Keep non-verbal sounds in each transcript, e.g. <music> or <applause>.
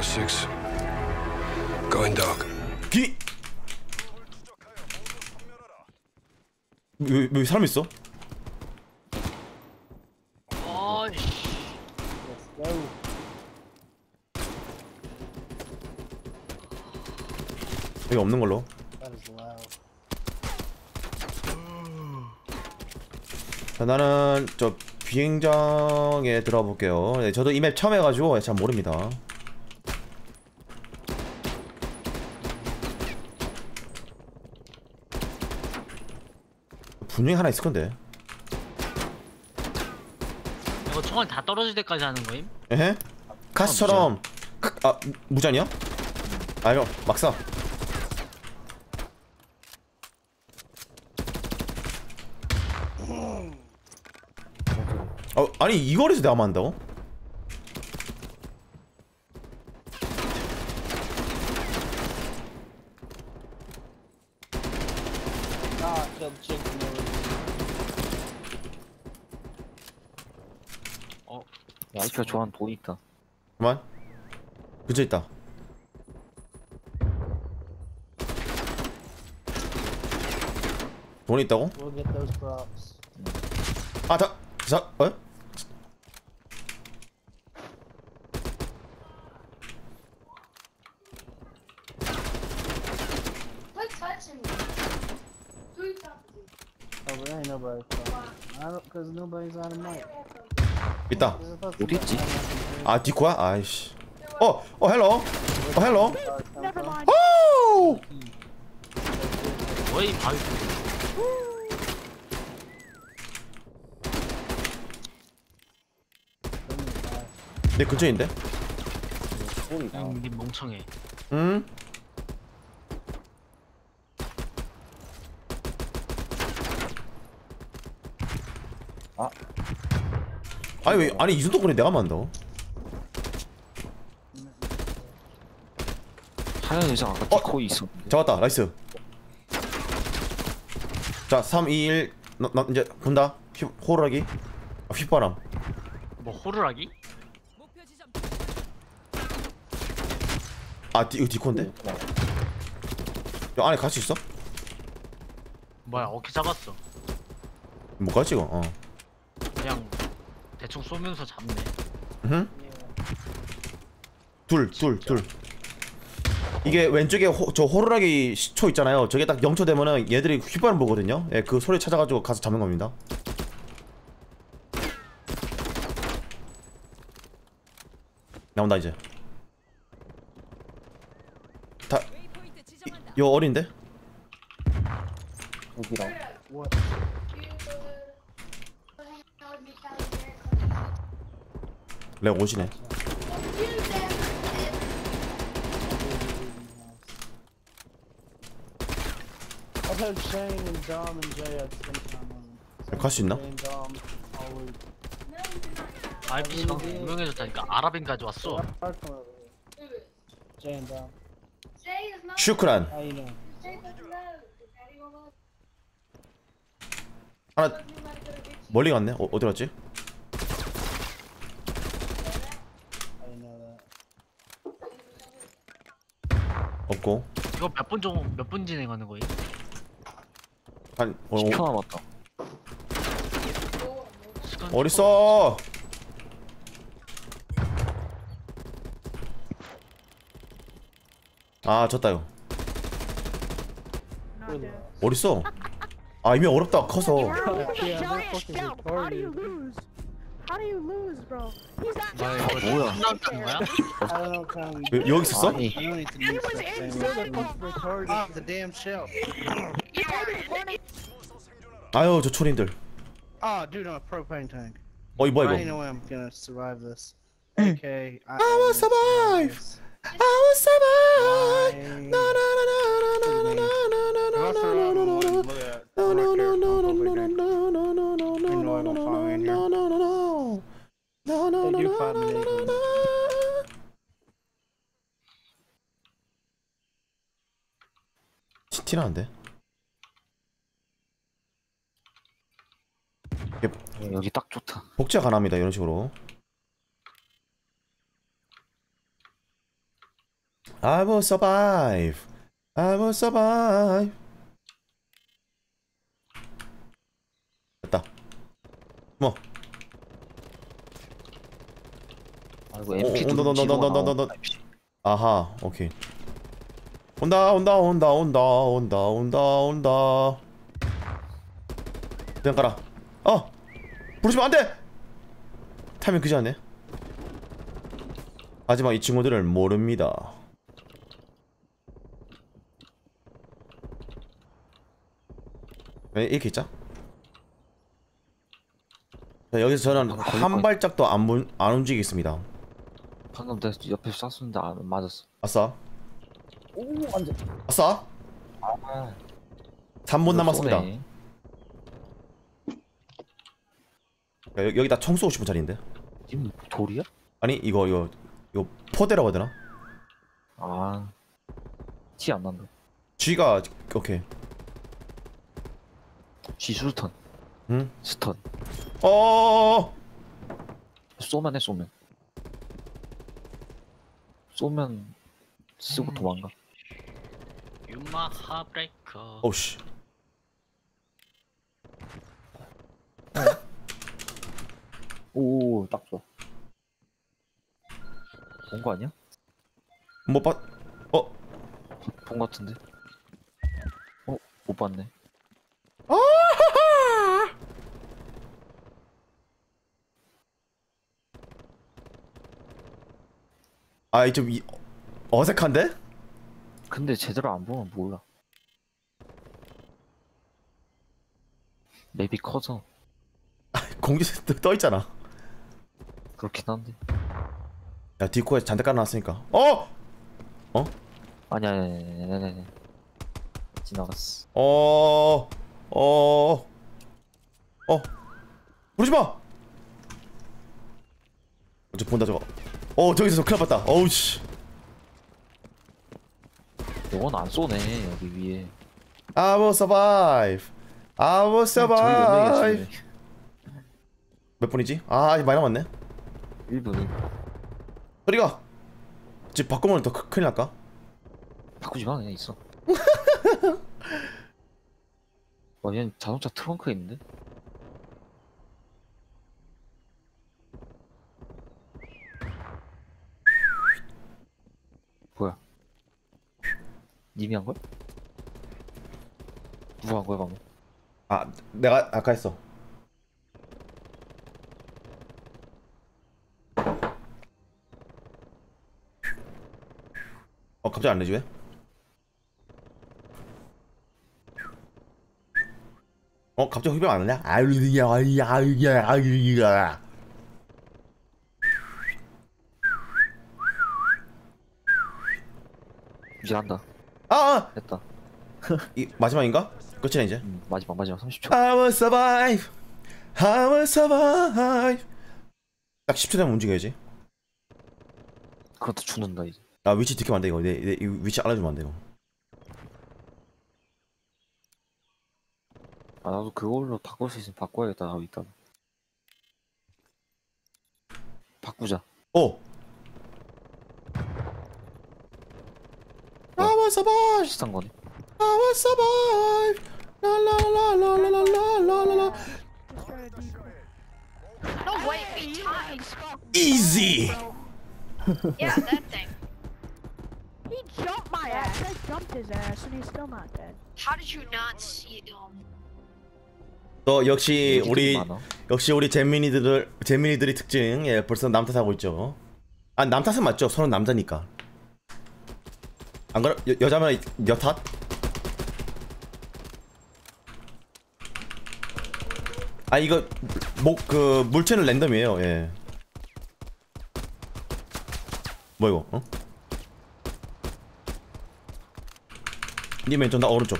Bravo 6. Going dog. 비. 왜, 왜 사람 있어? 아이씨 Let's go. 여기 없는 걸로. That is loud. 자, 나는 저 비행장에 들어가 볼게요. 네, 저도 이 맵 처음 해가지고 잘 모릅니다. 분명히 하나 있을 건데. 이거 총알 다 떨어질 때까지 하는 거임? 에헤? 카스처럼 카- 아 무잔이야? 아니요 막사. 어 아니 이 거리에서 내가 한다고? Ah, killed chicken over 어 야, 이가 좋아하는 돈이 있다. 그만. 근처 있다. 돈이 있다고? We'll get those props. 아, 자, 자, 어? Quit touching me. Oh, there ain't nobody. Props. I don't, cause nobody's on the mic. 있다. 어디 있지? 아, 디코야? 아이씨. 어, 어, 헬로. 어, 헬로. 오! 바위 내 근처인데? 그냥 니 멍청해 응? 아. 아니 왜 아니 이 정도 거리 내가 만다. 하얀 여자 아까 어? decoy 있었는데. 잡았다. nice. 자, 3 2 1 나, 나 이제 본다. 휘, 호루라기. 아, 휘파람. 뭐 호루라기? 아, 디, 이거 decoy인데? 야, 안에 갈 수 있어? 뭐야 어떻게 잡았어 못 가지 이거. 어. 그냥 대충 쏘면서 잡네 응? 둘, 둘, 둘. 이게 왼쪽에 호, 저 호루라기 초 있잖아요. 저게 딱 0초 되면은 얘들이 휘바람 보거든요. 예, 그 소리 찾아가지고 가서 잡는 겁니다. 나온다 이제. 다. 이, 요 어린데? 여기랑. 렉 오시네 갈수 있나? RPC방 분명해졌다니까 아랍인 가져왔어 슈크란 하나 멀리 갔네 어, 어디 갔지? 없고. 이거 몇 분 정도 몇 분 진행하는 거임? 한 어, 10초 남았다. 시간 어디 있어? 아, 졌다 이거. 어디 있어? 아, 이미 어렵다. 커서. <laughs> How do you lose? How do you lose, bro? He's not 아, down 이거 뭐야? 끝났다는 거야? I don't know, kind of. 여, 여기 있었어? 아니, I don't need to do was stuff saying inside that. the retarded. Ah, the damn shell. 아유, 저 초린들. Oh, dude, on a propane tank. 어, 이 뭐야 I ain't 이거? no way I'm gonna survive this. Okay, I, I will survive. I will survive. I- No, no, no, no, no, no, no, no, no, no, no, no, no, no. No, no, no, no, no, no, no, no, no, no, no, no, You know I no, don't no, follow in here. no, no, no, no. No, no, no, They no, me no, no, naked. no. 티- 티나는데? 이게 여기 딱 좋다. 복제가 가능합니다 이런 식으로 I will survive. I will survive. 됐다. 뭐? 아이고 MP 어, 지도가 너, 너, 너, 너. 나와. MC. 아하, 오케이. 온다, 온다, 온다, 온다, 온다, 온다, 온다. 그냥 가라. 어, 부르시면 안 돼. 타이밍 그지 않네. 하지만 이 친구들은 모릅니다. 왜 이렇게 있자? 자, 여기서 저는 아, 한. 발짝도 안, 문- 안 움직이겠습니다. 방금 내가 옆에 쐈었는데 안 맞았어. 아싸. 오, 완전. 아싸. 아, 3분 남았습니다. 쏘네. 야, 여- 여기다 총 쏘고 싶은 자리인데. 지금 돌이야? 아니 이거 이거 이거 포대라고 해야 되나? 아, 티 안 난다. G가 오케이. G 수류탄. 응? 스턴. 어. 쏘면 해 쏘면. 쏘면 쓰고 도망가. 유마 하 브레이커. 오씨. 오, 딱 좋아. 본 거 아니야? 못 봤. 어. 본 거 같은데. 어, 못 봤네. 아이 좀 이, 어색한데? 근데 제대로 안 보면 몰라. 맵이 커서 공지에서 떠- 떠 있잖아. 그렇긴 한데. 야 디코에 잔뜩 깔아놨으니까. 어. 아니야, 아니야, 아니야, 아니야, 아니야. 지나갔어. 어. 어. 어. 부르지 마. 저 본다 저거. 어 저기서 큰일 났다. 어우 씨. 이건 안 쏘네 여기 위에. I will survive. I will 저기 몇 명이야 survive. 몇 분이지? 아 많이 남았네. 1분은 소리가. 집 바꾸면 더 크- 큰일 날까? 바꾸지 마 그냥 있어. <laughs> 와 얘는 자동차 트렁크에 있는데? 뭐야? 님이 한 거야? 누가 한 거야 방금? 아 내가 아까 했어. 어 갑자기 안 되지 왜? 어 갑자기 흡입 안 하냐? 아유야 아유야 아유야 아유야 이제 한다. 아, 아! 됐다. <laughs> 이 마지막인가? 끝이네 이제 음, 마지막 마지막 30초. I will survive I will survive 딱 10초 되면 움직여야지 그것도 죽는다 이제. 아 위치 들키면 안돼 이거 내, 내, 이 위치 알려주면 안돼 이거 아 나도 그걸로 바꿀 수 있으면 바꿔야겠다 하고 있다. 바꾸자. 오! I will survive 비슷한 거네. I will survive 라라라라라라라라라. No way, we tied. Easy Yeah, that thing. He jumped my ass. I jumped his ass and he's still not dead. How did you not see um 또 역시 우리. 역시 우리 잼민이들 잼민이들의 특징 예 벌써 남 탓하고 있죠 아 남 탓은 맞죠 서로 남자니까 안 그래 여, 여자면 여 탓? 아 이거 목그 물체는 랜덤이에요 예 뭐야 이거 어? 니 왼쪽 나 오른쪽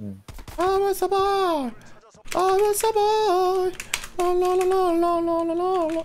응. I will survive. I will survive. La la la la la la la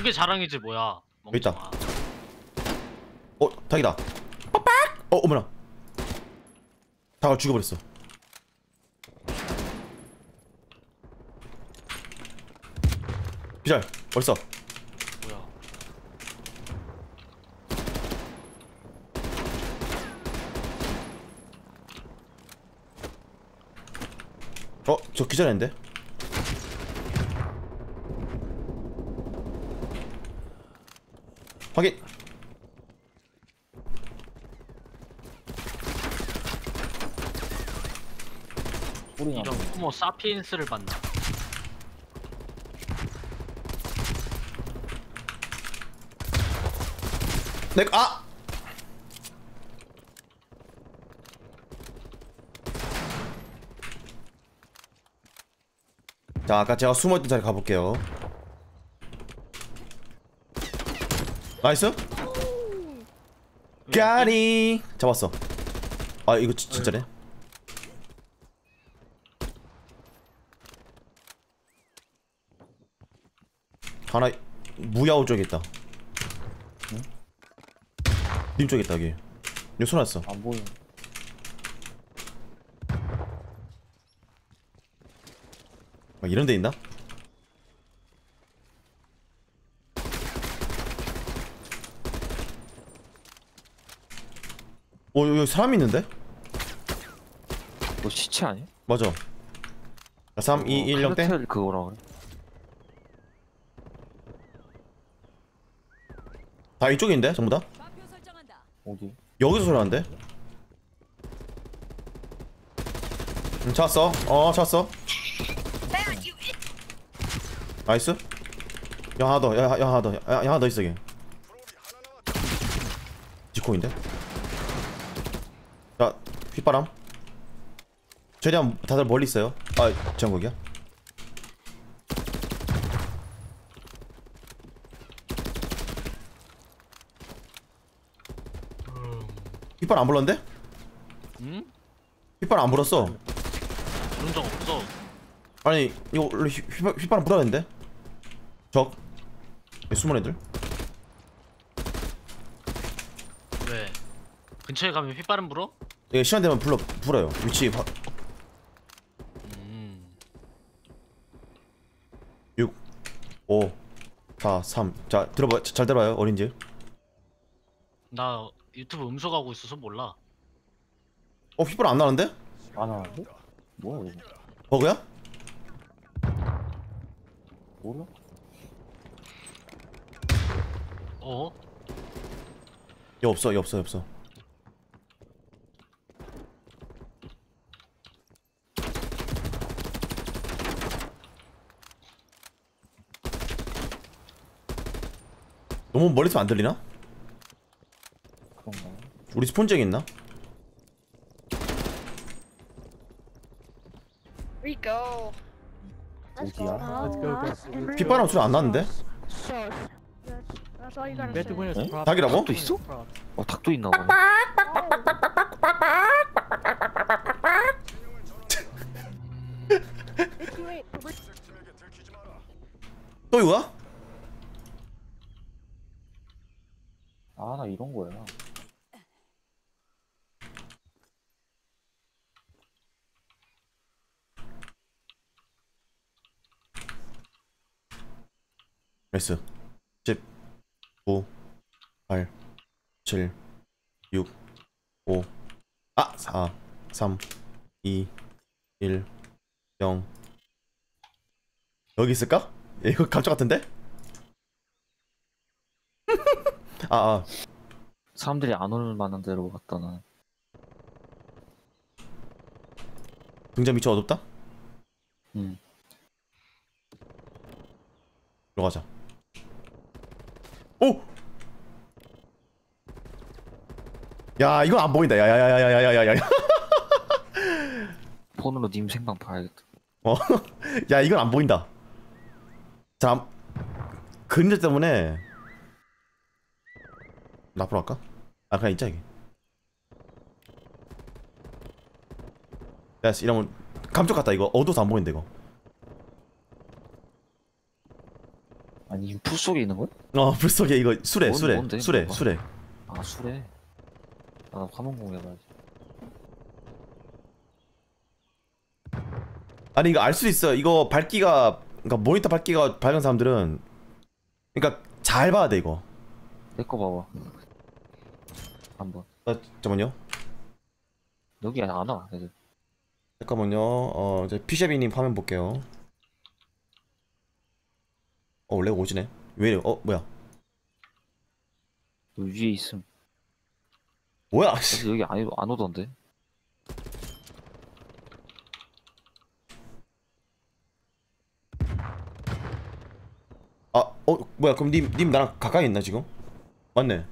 그게 자랑이지 뭐야. 있다. 어 닭이다. 빡빡! 어 어머나. 닭을 죽여버렸어. 기절. 벌써. 뭐야? 어저 기절했는데 확인 소리 나. 이런 호모 사피엔스를 봤나? 내가 아 자, 아까 제가 숨어있던 자리 가볼게요. Nice. 까리 잡았어. 아 이거 지, 진짜네. 하나 무야호 쪽에 있다. 님 쪽에 있다 여기. 여기 쏘놨어. 안 보여. 막 이런 데 있나? 어 여기 사람 있는데? 너 시체 아니야? 맞아. 3, 2, 1, 0 땡. 텔 그거라 그래. 다 이쪽인데 전부 다? 어디? 여기서 소리 나는데? 응, 찾았어. 어, 찾았어. Nice. 야, 하나 더, 야, 야, 하나 더, 야, 야, 하나 더 있어, 여기. 지코인데? 자, 휘바람. 최대한 다들 멀리 있어요. 아, 정국이야? 휘바람 안 불렀는데? 응? 휘바람 안 불었어. 그런 적 없어. 아니 이거 원래 휘- 휘바, 휘바람 불어야 되는데 적이 숨은 애들 왜? 근처에 가면 휘바람 불어? 이게 시간 되면 불러 불어요 위치 화, 음. 6 5 4 3자 들어봐 자, 잘 들어봐요 어린지 나 유튜브 음소 가고 있어서 몰라. 어 휘바람 안 나는데 안 하는데? 뭐야 이거? 버그야 몰라? 어? 얘 없어 얘 없어 얘 없어 너무 멀리서 안 들리나? 우리 스폰잭 있나? Rico. Let's go. 어디야? Let's go, guys. Uh, in real 빗바람 소리 안 나는데? South. That's, that's all you gotta Bet the say. winners 어? prop. 닭이라고? 또 있어? 어 닭도 있나 보네. 또 이거야? 아 나 이런 거야. 나이스 10 9 8 7 6 5 아! 4 3 2 1 0 여기 있을까? 야, <laughs> 이거 감쪽 같은데? <laughs> 아, 아 사람들이 안 올 만한 데로 갔다 나. 등장 위치 어둡다? 응. 들어가자 오! 야 이건 안 보인다 야야야야야야야야 <laughs> 폰으로 님 생방 봐야겠다. 어? <laughs> 야 이건 안 보인다 자 그림자 때문에 나 앞으로 갈까? 아 그냥 있자 이게 야 이러면 감쪽 같다 이거 어두워서 안 보이는데 이거 아니 이풀 속에 있는 거야? 어 불속에 이거 술에 뭔- 술에 뭔데, 술에 뭐가? 술에. 아 술에? 아, 나 화면 공유해봐야지. 아니 이거 알 수 있어. 이거 밝기가 그러니까 모니터 밝기가 밝은 사람들은 그러니까 잘 봐야 돼 이거. 내 거 봐봐. 한번. 아, 잠깐만요. 여기 안 와 애들. 잠깐만요. 어 이제 피샤비님 화면 볼게요 어 원래 오지네 왜 이래 어 뭐야 여기 위에 있음 뭐야 그래서 여기 안, 안 오던데 아, 어, 뭐야? 그럼 님, 님 나랑 가까이 있나 지금? 맞네.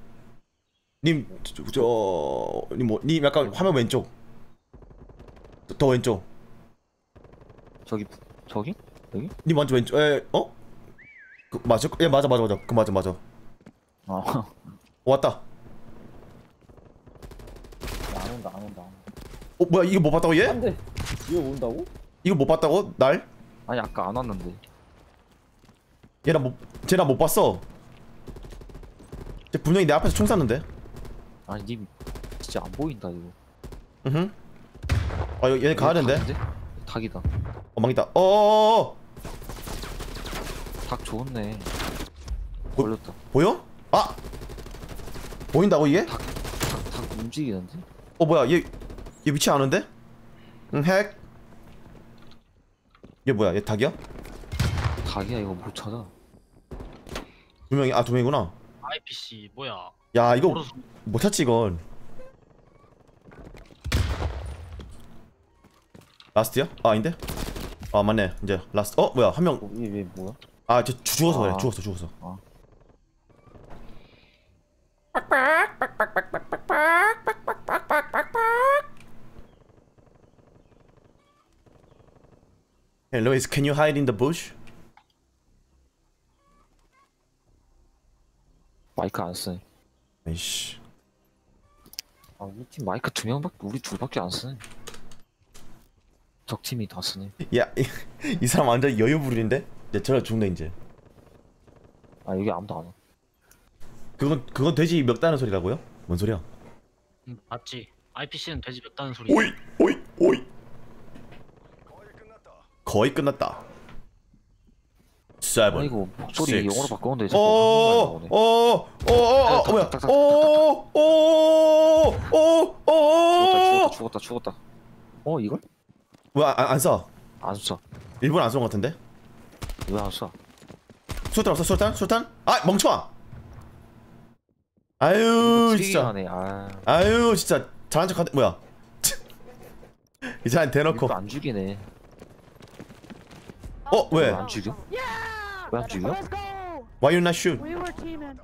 님, 저, 저, 님 뭐, 님 약간 화면 왼쪽. 더, 더 왼쪽. 저기 저기? 님 완전 왼쪽. 에, 어? 그 맞아? 예, 맞아, 맞아, 맞아. 그 맞아, 맞아. 아 어, 왔다. 안 온다 안 온다 어, 뭐야? 이거 못 봤다고 얘? 안돼 이거 온다고? 이거 못 봤다고? 날? 아니 아까 안 왔는데 얘나 못, 쟤나 못 봤어. 쟤 분명히 내 앞에서 총 쐈는데. 아니 님 진짜 안 보인다 이거 응. 아, 얘, 얘 가야 되는데. 닭인데? 닭이다 어, 망했다. 어, 어, 어. 닭 좋네 뭐- 걸렸다 보여? 아, 보인다고 이게? 닭, 닭 움직이는데? 어 뭐야 얘, 얘 위치 아는데? 응 핵? 얘 뭐야 얘 닭이야? 닭이야 이거 못 찾아 두 명이 아 두 명이구나 IPC 뭐야? 야 이거 모르서 못 찾지 이건 last야? 아 아닌데? 아 맞네 이제 last 어 뭐야 어, 이게 왜 뭐야? 죽어서 그래 아. 죽었어 죽었어 아. Hey Louis can you hide in the bush? 마이크 안 쓰네 에이씨 아 우리 팀 마이크 두 명밖에 우리 둘밖에 안 쓰네 적 팀이 다 쓰네 야 이 이 사람 완전 여유 부리는데? 이제 저러 죽네 이제 아 여기 아무도 안 와. 그건 그건 돼지 멱다는 소리라고요? 뭔 소리야? 음, 맞지? IPC는 돼지 맵다는 소리. 오이 오이 오이 거의 끝났다 아 세븐 이거 목소리. 영어로 바꾸는데 자꾸 한국말 나오네 어어어어어어야 뭐야 딱, 딱, 딱, 딱, 딱. 어어어어어 죽었다 죽었다 죽었다 어 이걸? 뭐야 안, 안 쏴? 안 쏴. 일본 안쏜것 같은 안 쏴? 수탄 없어 수탄? 수탄? 아 멍청아 아유 진짜 하네 아 아유 진짜 잘한 척 하네 뭐야 <laughs> 이 사람 대놓고 이거 안 죽이네 어 왜? 안 죽여? Yeah! 왜안 죽여? Let's go! Why you not shoot? We were teaming.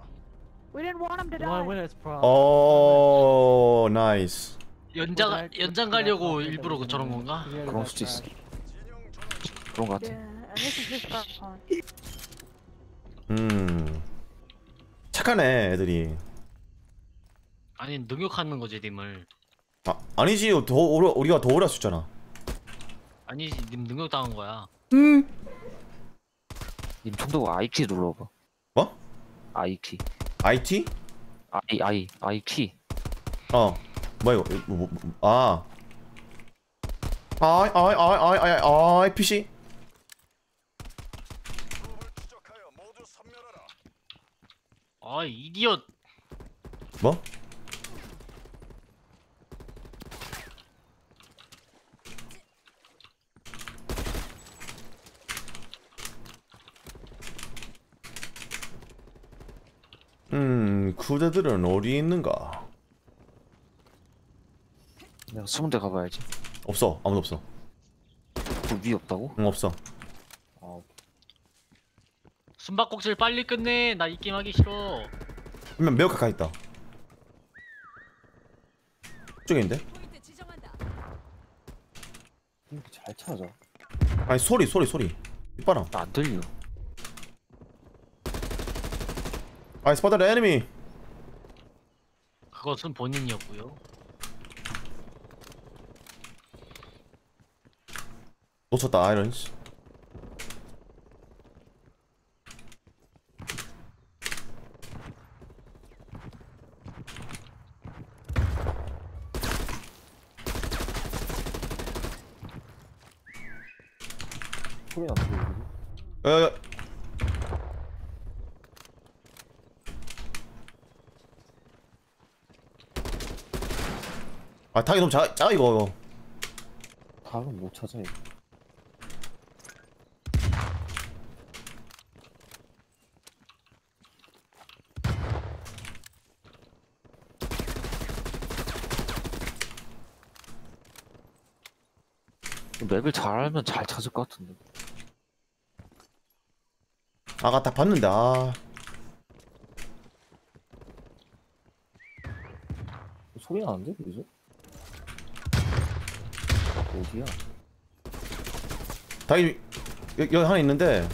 We didn't want him to die. win it's pro. 오 나이스 연장 연장 가려고 일부러 그 저런 건가? 그럴 수도 있어 그런 거 같아 this is just for fun. 음 착하네 애들이 아니 능욕하는 거지 님을. 아 아니지 더 오려, 우리가 더 오래 했었잖아 아니지 님 능욕 당한 거야. 음 님 총도고 I키 눌러봐 뭐? I키 IT? I I I키 어 뭐야 이거 뭐, 뭐, 뭐, 아 아이 아이 아이 아이 아이 아이 PC 아 이디엇. 뭐? 음, 그대들은 어디 있는가? 내가 숨은 데 가봐야지 없어, 아무도 없어. 그 위에 없다고? 응, 없어. 숨바꼭질 빨리 끝내. 나 이 게임 하기 싫어. 그러면 매우 가까이 있다. 쪽인데? 이렇게 잘 찾아 아니 소리, 소리, 소리. 이봐라. 나 안 들려 I spotted an enemy. 그것은 본인이었고요. 놓쳤다 아이런 씨. 소리 안 들리지? 야, 야. 아 타기 너무 작, 작아 이거. 각은 못 찾아 이거. 맵을 잘 알면 잘 찾을 것 같은데. 아까 딱 봤는데 아. 소리 나는데 여기서? 어디야? 타기 여기, 여기 하나 있는데.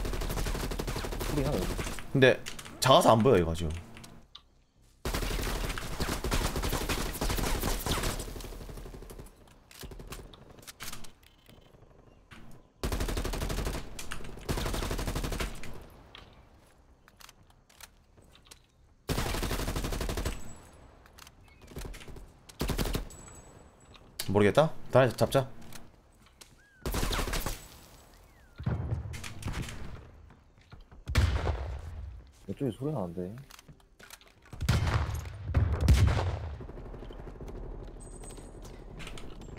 소리 나 여기 근데 작아서 안 보여 이거 지금. 모르겠다. 다시 잡자 이쪽에 소리 나는데.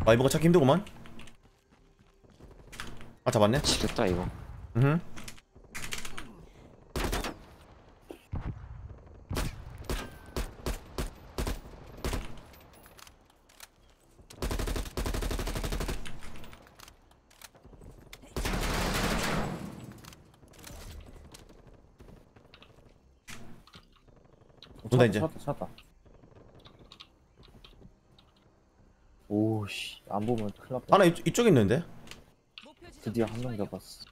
아 이거가 찾기 힘들구만. 아 잡았네. 지렸다 이거. 음. 온다, 이제. 찾았다 찾았다. 오씨 안 보면 큰일 났다 하나 이, 이쪽에 있는데? 드디어 한 명 잡았어.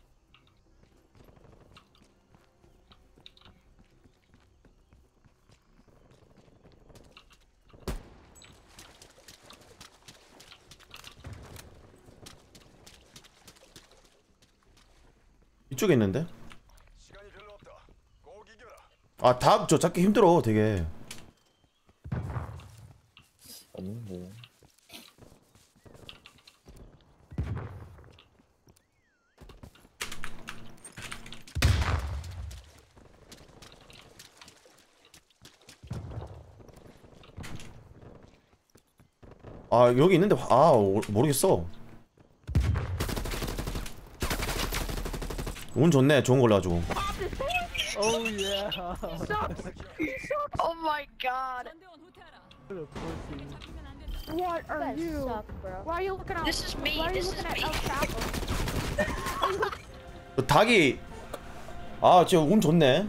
이쪽에 있는데 시간이 별로 없다. 꼭 이겨라. 아다 저 찾기 힘들어 되게. 없는데 아 여기 있는데 아 오- 모르겠어. 운 좋네 좋은 걸로 가지고 Oh yeah. Oh my god. What are guys you? suck, bro. Why are you looking at? This is me, Why are you this is looking at me. 그 닭이 아 진짜 운 좋네